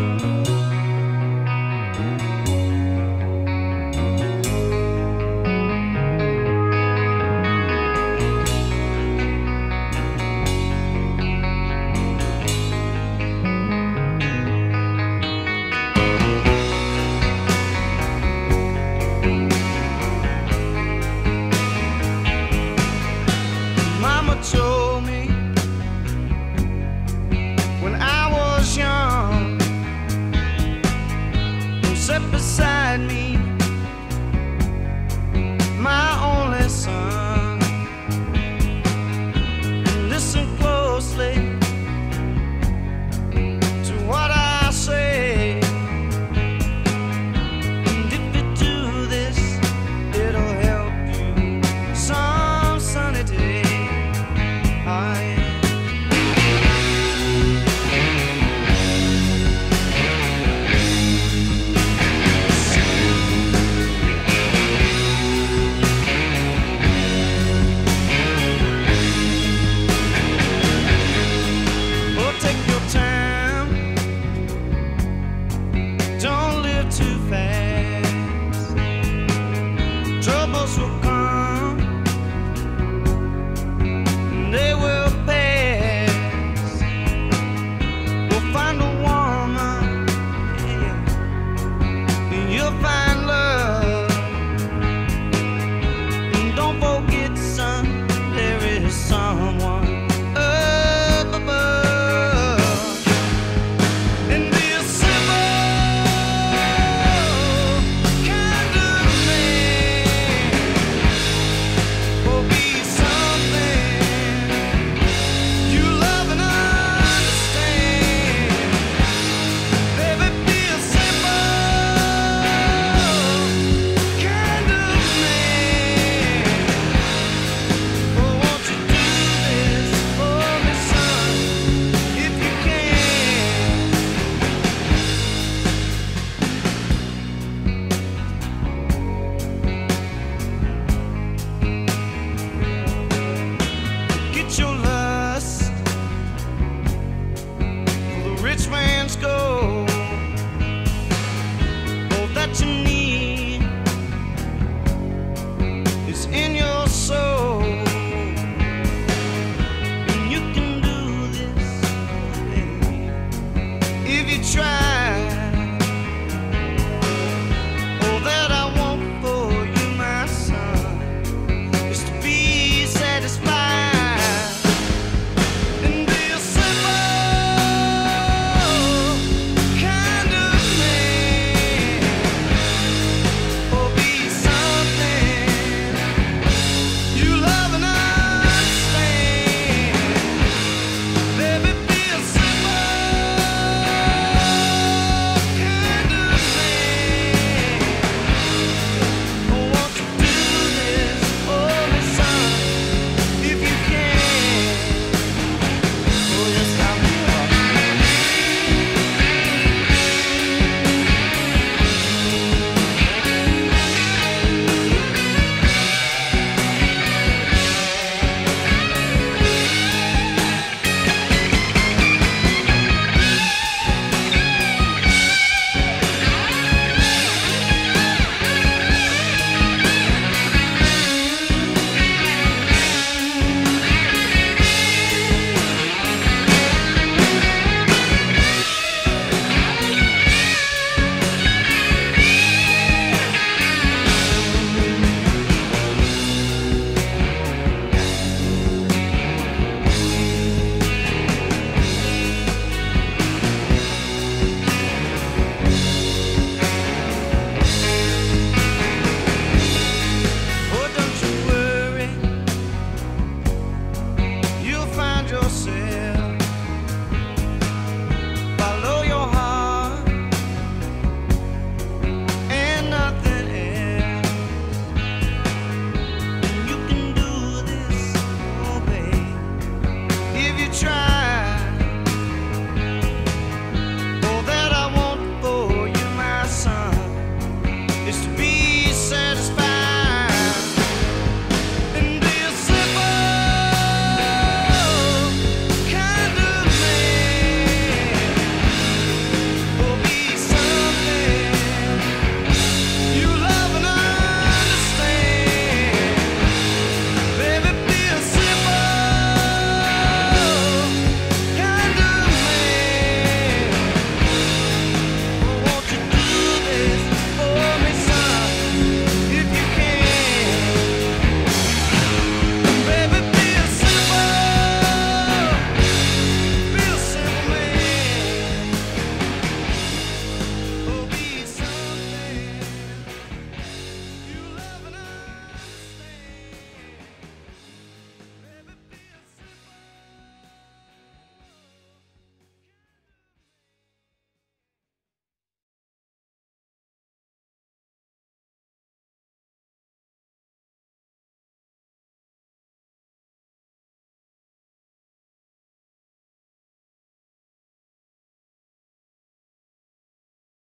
Música